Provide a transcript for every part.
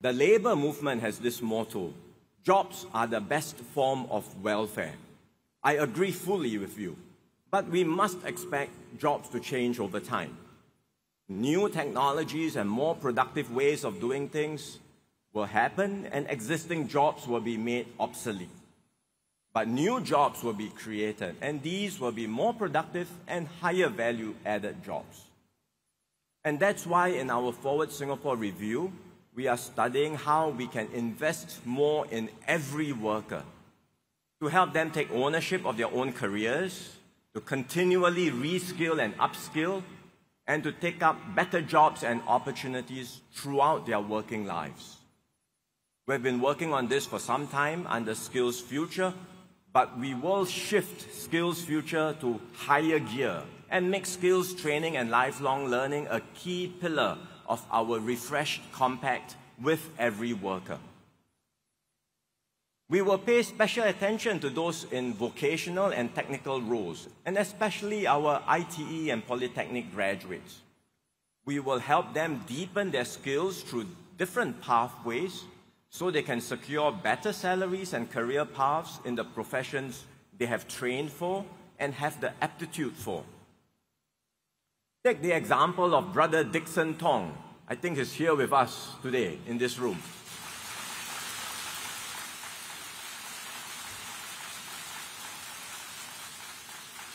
The labor movement has this motto jobs are the best form of welfare. I agree fully with you, but we must expect jobs to change over time. New technologies and more productive ways of doing things will happen, and existing jobs will be made obsolete. But new jobs will be created, and these will be more productive and higher value added jobs. And that's why in our Forward Singapore review, we are studying how we can invest more in every worker to help them take ownership of their own careers, to continually reskill and upskill, and to take up better jobs and opportunities throughout their working lives. We've been working on this for some time under Skills Future, but we will shift Skills Future to higher gear and make skills training and lifelong learning a key pillar of our refreshed compact with every worker. We will pay special attention to those in vocational and technical roles, and especially our ITE and polytechnic graduates. We will help them deepen their skills through different pathways so they can secure better salaries and career paths in the professions they have trained for and have the aptitude for. Take the example of Brother Dixon Tong. I think he's here with us today in this room.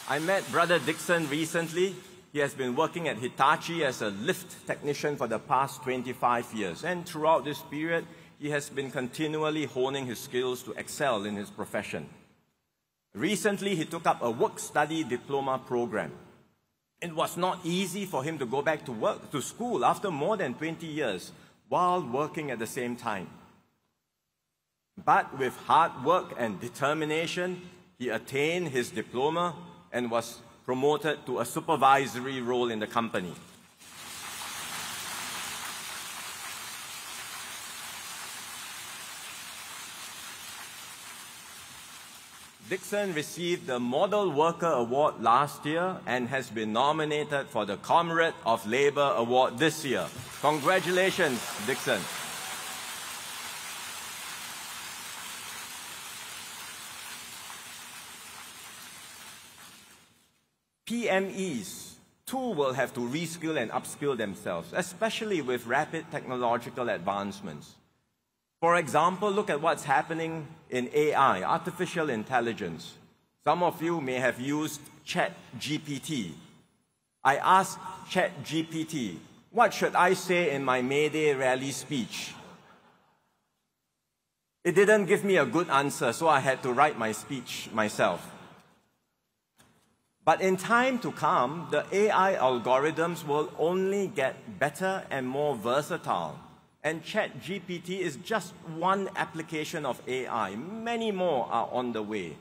I met Brother Dixon recently. He has been working at Hitachi as a lift technician for the past 25 years. And throughout this period, he has been continually honing his skills to excel in his profession. Recently, he took up a work study diploma program. It was not easy for him to go back to work, to school after more than 20 years while working at the same time. But with hard work and determination, he attained his diploma and was promoted to a supervisory role in the company. Dixon received the Model Worker Award last year and has been nominated for the Comrade of Labour Award this year. Congratulations, Dixon. PMEs too will have to reskill and upskill themselves, especially with rapid technological advancements. For example, look at what's happening in AI, artificial intelligence. Some of you may have used ChatGPT. I asked ChatGPT, what should I say in my May Day rally speech? It didn't give me a good answer, so I had to write my speech myself. But in time to come, the AI algorithms will only get better and more versatile. And ChatGPT is just one application of AI. Many more are on the way.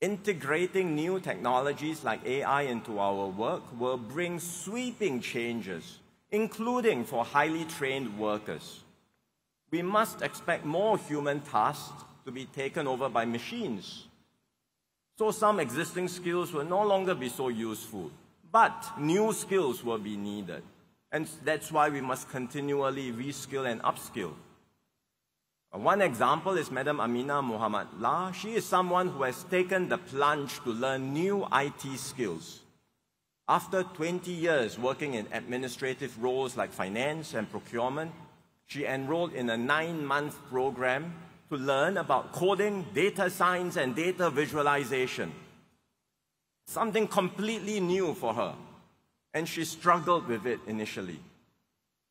Integrating new technologies like AI into our work will bring sweeping changes, including for highly trained workers. We must expect more human tasks to be taken over by machines. So some existing skills will no longer be so useful, but new skills will be needed. And that's why we must continually reskill and upskill. Uh, one example is Madam Amina Muhammad La. She is someone who has taken the plunge to learn new IT skills. After 20 years working in administrative roles like finance and procurement, she enrolled in a nine-month program to learn about coding, data science, and data visualization. Something completely new for her and she struggled with it initially.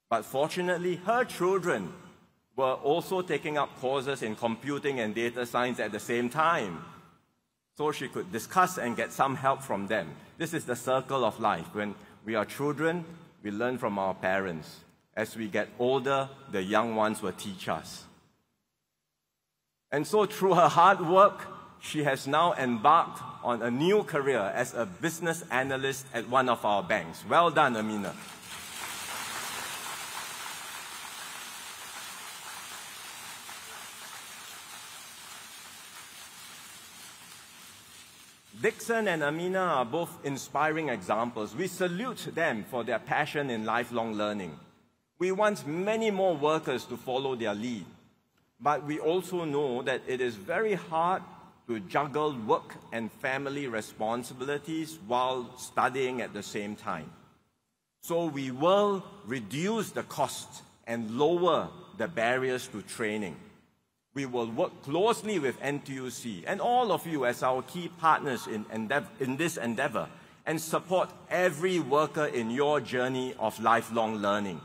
But fortunately, her children were also taking up courses in computing and data science at the same time. So she could discuss and get some help from them. This is the circle of life. When we are children, we learn from our parents. As we get older, the young ones will teach us. And so, through her hard work, she has now embarked on a new career as a business analyst at one of our banks. Well done, Amina. Dixon and Amina are both inspiring examples. We salute them for their passion in lifelong learning. We want many more workers to follow their lead, but we also know that it is very hard to juggle work and family responsibilities while studying at the same time. So we will reduce the cost and lower the barriers to training. We will work closely with NTUC and all of you as our key partners in, in this endeavor and support every worker in your journey of lifelong learning.